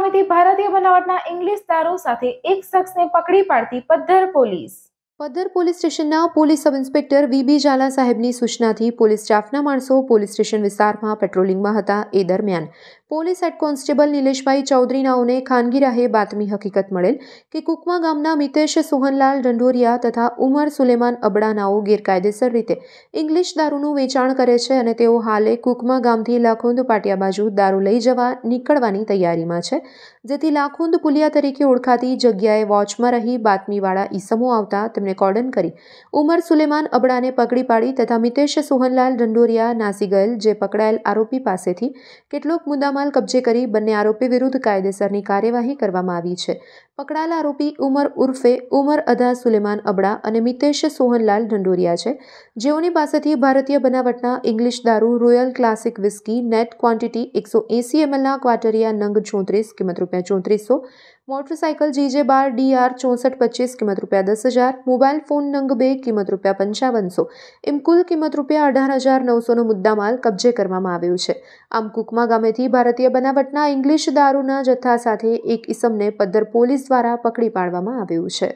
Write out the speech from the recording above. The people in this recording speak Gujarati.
ગામેથી ભારતીય બનાવટના ઇંગ્લિશ દારૂ સાથે એક શખ્સને પકડી પાડતી પદ્ધર પોલીસ. પદ્ધર પોલીસ સ્ટેશનના police sub inspector VB Zala સાહેબની સૂચનાથી પોલીસ સ્ટાફના માણસો પોલીસ સ્ટેશન વિસ્તારમાં પેટ્રોલિંગમાં હતા એ દરમિયાન. Police head constable Nileshbhai Chaudhary નાઓને ખાનગી રાહે બાતમી હકીકત મળેલ કે કુકમા ગામના મિતેશ સોહનલાલ ઢંઢોરિયા તથા ઉમર સુલેમાન અબડાનાઓ ગેરકાયદેસર રીતે ઇંગ્લિશ દારૂનું વેચાણ કરે છે અને તેઓ હાલે કુકમા ગામથી લાખોંદ પાટિયા બાજુ દારૂ લઈ જવા નીકળવાની તૈયારીમાં છે, જેથી લાખોંદ પુલિયા તરીકે ઓળખાતી જગ્યાએ વોચમાં રહી બાતમીવાળા ઈસમો આવતા તેમને કોર્ડન કરી ઉમર સુલેમાન અબડાને પકડી પાડી તથા મિતેશ સોહનલાલ ઢંઢોરિયા નાસી ગયેલ, જે પકડાયેલ આરોપી પાસેથી કેટલોક મુદ્દામાલ કબજે કરી બંને આરોપી વિરુદ્ધ કાયદેસરની કાર્યવાહી કરવામાં આવી છે. પકડાયેલ આરોપી ઉમર ઉર્ફે ઉમર અધા સુલેમાન અબડા અને મિતેશ સોહનલાલ ઢંઢોરિયા છે. જેઓની પાસેથી ભારતીય બનાવટના ઇંગ્લિશ દારૂ, royal classic whisky, net quantity એકસો એંસી એમએલના ક્વાટરિયા નંગ ચોત્રીસ, કિંમત રૂપિયા ચોત્રીસો મોટરસાયકલ જીજે બાર ડી આર ચોસઠ પચીસ કિંમત રૂપિયા દસ હજાર, મોબાઈલ ફોન નંગ બે કિંમત રૂપિયા પંચાવનસો. એમ કુલ કિંમત રૂપિયા અઢાર હજાર નવસોનો મુદ્દામાલ કબજે કરવામાં આવ્યો છે. આમ કુકમા ગામેથી ભારતીય બનાવટના ઇંગ્લિશ દારૂના જથ્થા સાથે એક ઇસમને પદ્ધર પોલીસ દ્વારા પકડી પાડવામાં આવ્યું છે.